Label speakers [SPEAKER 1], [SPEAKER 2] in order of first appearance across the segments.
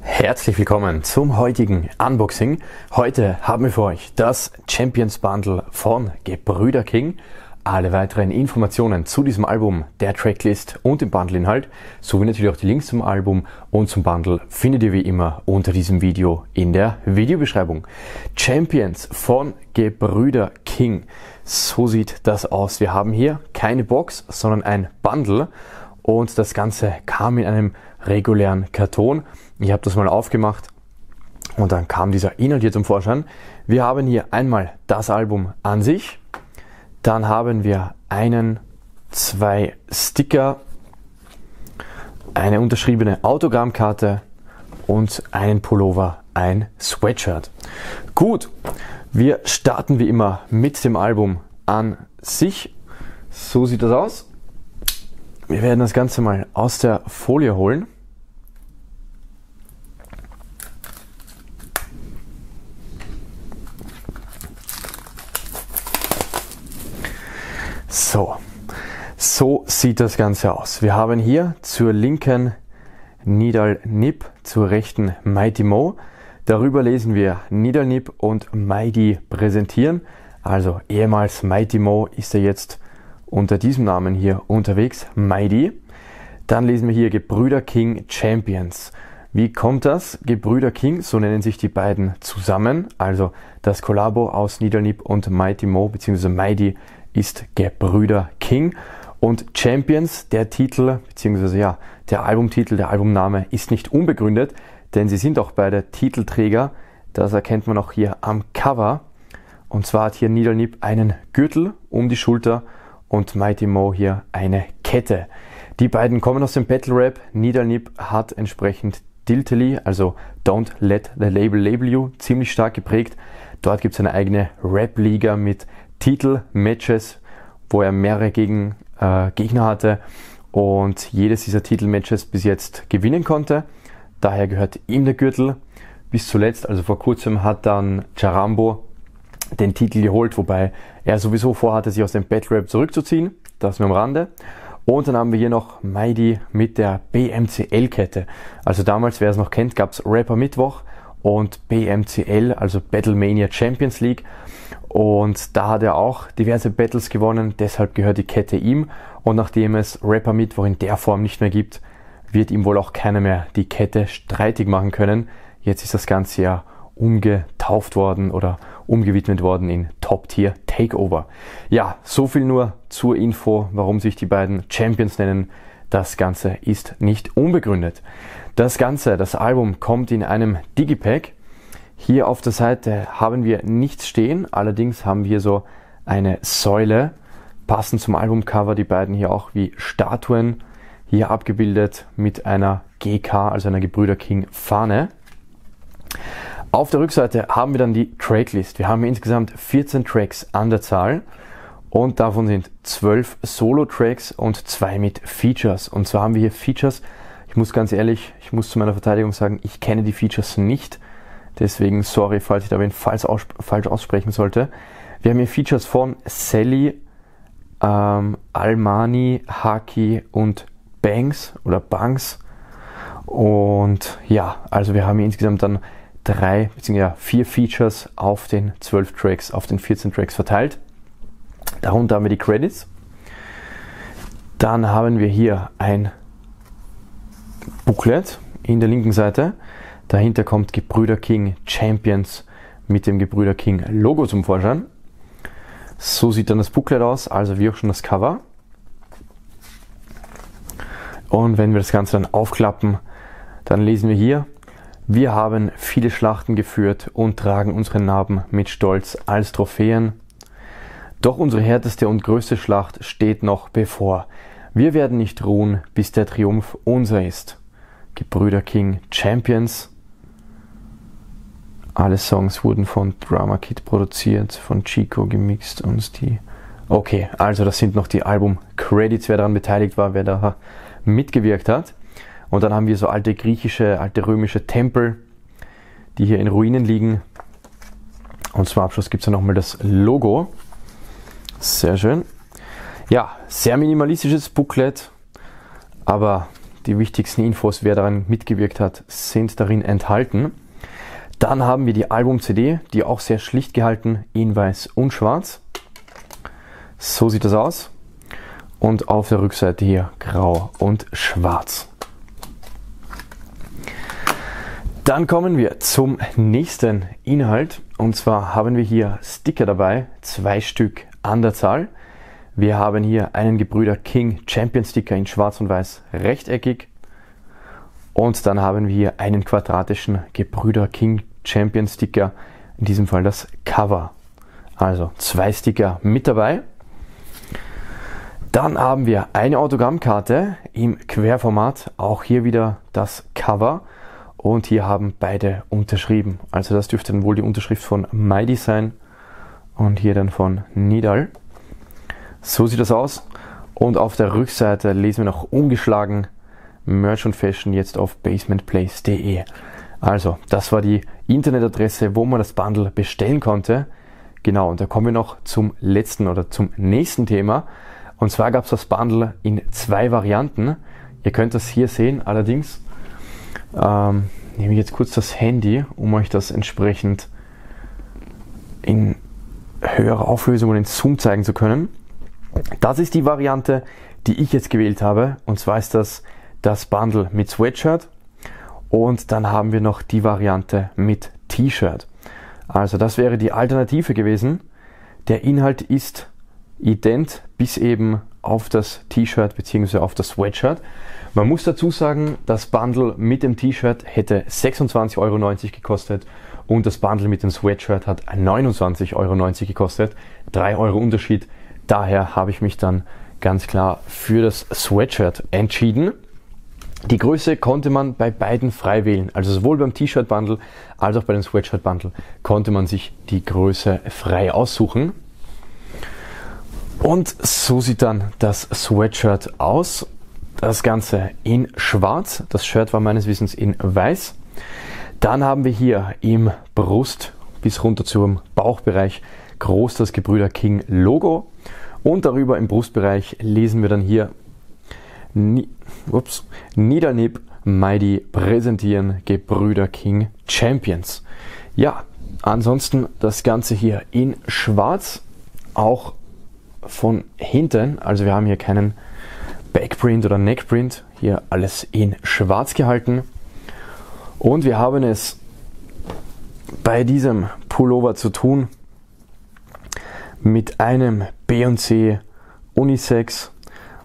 [SPEAKER 1] Herzlich willkommen zum heutigen Unboxing. Heute haben wir für euch das Champions Bundle von Gebrüder King. Alle weiteren Informationen zu diesem Album, der Tracklist und dem Bundle-Inhalt, sowie natürlich auch die Links zum Album und zum Bundle findet ihr wie immer unter diesem Video in der Videobeschreibung. Champions von Gebrüder King. So sieht das aus. Wir haben hier keine Box, sondern ein Bundle und das Ganze kam in einem regulären Karton. Ich habe das mal aufgemacht und dann kam dieser Inhalt hier zum Vorschein. Wir haben hier einmal das Album an sich, dann haben wir einen, zwei Sticker, eine unterschriebene Autogrammkarte und einen Pullover, ein Sweatshirt. Gut, wir starten wie immer mit dem Album an sich. So sieht das aus. Wir werden das Ganze mal aus der Folie holen. So, so sieht das Ganze aus. Wir haben hier zur linken Nidal Nip, zur rechten Mighty Mo. Darüber lesen wir Nidal Nip und Mighty präsentieren. Also ehemals Mighty Mo ist er jetzt unter diesem Namen hier unterwegs, Mighty. Dann lesen wir hier Gebrüder King Champions. Wie kommt das? Gebrüder King, so nennen sich die beiden zusammen. Also das Kollabo aus Niederniep und Mighty Mo bzw. Mighty ist Gebrüder King. Und Champions, der Titel, beziehungsweise ja, der Albumtitel, der Albumname ist nicht unbegründet, denn sie sind auch beide Titelträger. Das erkennt man auch hier am Cover. Und zwar hat hier Niedernipp einen Gürtel um die Schulter und Mighty Mo hier eine Kette. Die beiden kommen aus dem Battle Rap. Niedernipp hat entsprechend Diltily, also Don't Let the Label Label You, ziemlich stark geprägt. Dort gibt es eine eigene Rap-Liga mit Titel-Matches, wo er mehrere Gegen, äh, Gegner hatte und jedes dieser Titel-Matches bis jetzt gewinnen konnte. Daher gehört ihm der Gürtel. Bis zuletzt, also vor kurzem, hat dann Charambo den Titel geholt, wobei er sowieso vorhatte, sich aus dem Battle Rap zurückzuziehen. Das nur am Rande. Und dann haben wir hier noch Mighty mit der BMCL-Kette. Also damals, wer es noch kennt, gab es Rapper Mittwoch und BMCL, also Battlemania Champions League. Und da hat er auch diverse Battles gewonnen, deshalb gehört die Kette ihm. Und nachdem es Rapper Mittwoch in der Form nicht mehr gibt, wird ihm wohl auch keiner mehr die Kette streitig machen können. Jetzt ist das Ganze ja umgetauft worden oder umgewidmet worden in Top Tier Takeover. Ja, so viel nur zur Info, warum sich die beiden Champions nennen. Das Ganze ist nicht unbegründet. Das Ganze, das Album kommt in einem Digipack. Hier auf der Seite haben wir nichts stehen, allerdings haben wir so eine Säule, passend zum Albumcover, die beiden hier auch wie Statuen hier abgebildet mit einer GK, also einer Gebrüder King Fahne. Auf der Rückseite haben wir dann die Tracklist. Wir haben insgesamt 14 Tracks an der Zahl und davon sind 12 Solo-Tracks und zwei mit Features. Und zwar haben wir hier Features. Ich muss ganz ehrlich, ich muss zu meiner Verteidigung sagen, ich kenne die Features nicht. Deswegen sorry, falls ich da wen falsch, aussp falsch aussprechen sollte. Wir haben hier Features von Sally, ähm, Almani, Haki und Banks oder Banks. Und ja, also wir haben hier insgesamt dann drei bzw. vier Features auf den 12 Tracks, auf den 14 Tracks verteilt. Darunter haben wir die Credits. Dann haben wir hier ein Booklet in der linken Seite. Dahinter kommt Gebrüder King Champions mit dem Gebrüder King Logo zum Vorschein. So sieht dann das Booklet aus, also wie auch schon das Cover. Und wenn wir das Ganze dann aufklappen, dann lesen wir hier wir haben viele Schlachten geführt und tragen unsere Narben mit Stolz als Trophäen. Doch unsere härteste und größte Schlacht steht noch bevor. Wir werden nicht ruhen, bis der Triumph unser ist. Gebrüder King Champions. Alle Songs wurden von Drama Kid produziert, von Chico gemixt und die. Okay, also das sind noch die Album-Credits, wer daran beteiligt war, wer da mitgewirkt hat. Und dann haben wir so alte griechische, alte römische Tempel, die hier in Ruinen liegen. Und zum Abschluss gibt es dann nochmal das Logo. Sehr schön. Ja, sehr minimalistisches Booklet, aber Die wichtigsten Infos, wer daran mitgewirkt hat, sind darin enthalten. Dann haben wir die Album-CD, die auch sehr schlicht gehalten, in weiß und schwarz. So sieht das aus. Und auf der Rückseite hier grau und schwarz. Dann kommen wir zum nächsten Inhalt. Und zwar haben wir hier Sticker dabei, zwei Stück an der Zahl. Wir haben hier einen Gebrüder King Champion Sticker in schwarz und weiß rechteckig. Und dann haben wir hier einen quadratischen Gebrüder King Champion Sticker, in diesem Fall das Cover. Also zwei Sticker mit dabei. Dann haben wir eine Autogrammkarte im Querformat, auch hier wieder das Cover und hier haben beide unterschrieben. Also das dürfte dann wohl die Unterschrift von Mighty sein und hier dann von Nidal. So sieht das aus. Und auf der Rückseite lesen wir noch ungeschlagen Merch und Fashion jetzt auf basementplace.de. Also, das war die Internetadresse, wo man das Bundle bestellen konnte. Genau, und da kommen wir noch zum letzten oder zum nächsten Thema. Und zwar gab es das Bundle in zwei Varianten. Ihr könnt das hier sehen, allerdings ähm, nehme ich jetzt kurz das Handy, um euch das entsprechend in höherer Auflösung und in Zoom zeigen zu können. Das ist die Variante, die ich jetzt gewählt habe. Und zwar ist das das Bundle mit Sweatshirt. Und dann haben wir noch die Variante mit T-Shirt. Also das wäre die Alternative gewesen. Der Inhalt ist ident bis eben auf das T-Shirt bzw. auf das Sweatshirt. Man muss dazu sagen, das Bundle mit dem T-Shirt hätte 26,90 Euro gekostet und das Bundle mit dem Sweatshirt hat 29,90 Euro gekostet. 3 Euro Unterschied. Daher habe ich mich dann ganz klar für das Sweatshirt entschieden. Die Größe konnte man bei beiden frei wählen. Also sowohl beim T-Shirt-Bundle als auch bei dem Sweatshirt-Bundle konnte man sich die Größe frei aussuchen. Und so sieht dann das Sweatshirt aus. Das Ganze in schwarz. Das Shirt war meines Wissens in weiß. Dann haben wir hier im Brust bis runter zum Bauchbereich groß das Gebrüder King Logo. Und darüber im Brustbereich lesen wir dann hier Ni ups, Niedernib Mighty präsentieren Gebrüder King Champions. Ja, ansonsten das Ganze hier in schwarz, auch von hinten. Also wir haben hier keinen Backprint oder Neckprint, hier alles in schwarz gehalten. Und wir haben es bei diesem Pullover zu tun mit einem B&C Unisex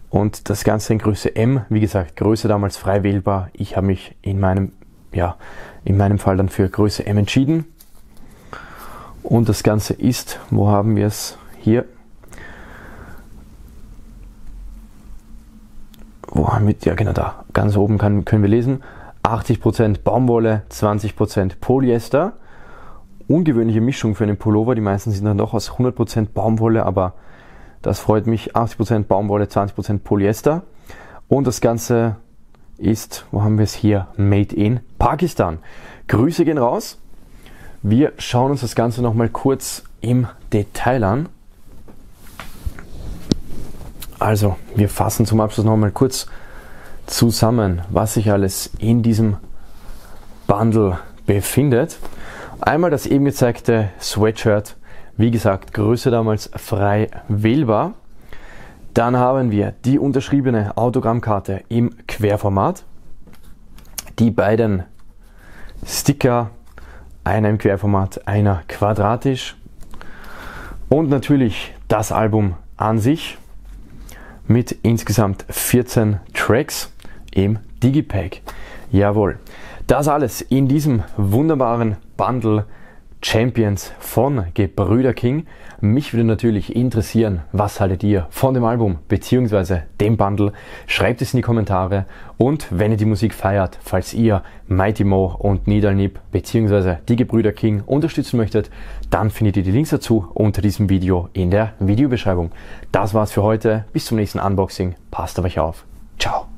[SPEAKER 1] und das Ganze in Größe M. Wie gesagt, Größe damals frei wählbar. Ich habe mich in meinem, ja, in meinem Fall dann für Größe M entschieden. Und das Ganze ist, wo haben wir es? Hier wo haben wir, ja genau da, ganz oben kann, können wir lesen, 80% Baumwolle, 20% Polyester. Ungewöhnliche Mischung für einen Pullover, die meisten sind dann doch aus 100% Baumwolle, aber das freut mich, 80% Baumwolle, 20% Polyester. Und das Ganze ist, wo haben wir es hier, Made in Pakistan. Grüße gehen raus. Wir schauen uns das Ganze nochmal kurz im Detail an. Also, wir fassen zum Abschluss nochmal kurz zusammen, was sich alles in diesem Bundle befindet. Einmal das eben gezeigte Sweatshirt, wie gesagt, Größe damals frei wählbar. Dann haben wir die unterschriebene Autogrammkarte im Querformat, die beiden Sticker, einer im Querformat, einer quadratisch und natürlich das Album an sich mit insgesamt 14 Tracks im Digipack. Jawohl. Das alles in diesem wunderbaren Bundle Champions von Gebrüder King. Mich würde natürlich interessieren, was haltet ihr von dem Album bzw. dem Bundle? Schreibt es in die Kommentare und wenn ihr die Musik feiert, falls ihr Mighty Mo und Nip bzw. die Gebrüder King unterstützen möchtet, dann findet ihr die Links dazu unter diesem Video in der Videobeschreibung. Das war's für heute. Bis zum nächsten Unboxing. Passt auf euch auf. Ciao.